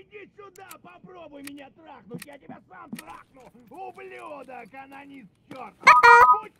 иди сюда, попробуй меня трахнуть, я тебя сам трахну, ублюдок, анонист черт. Будь!